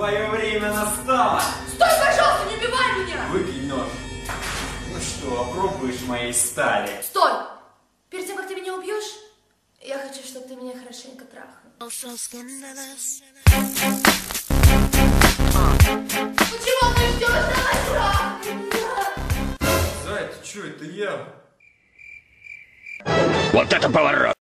Твое время настало! Стой, пожалуйста, не убивай меня! Выкинь нож. Ну что, опробуешь моей стали? Стой! Перед тем, как ты меня убьешь, я хочу, чтобы ты меня хорошенько трахнул. Почему ты ждешь? Давай трахни меня! Зай, ты чё, это я? Вот это поворот!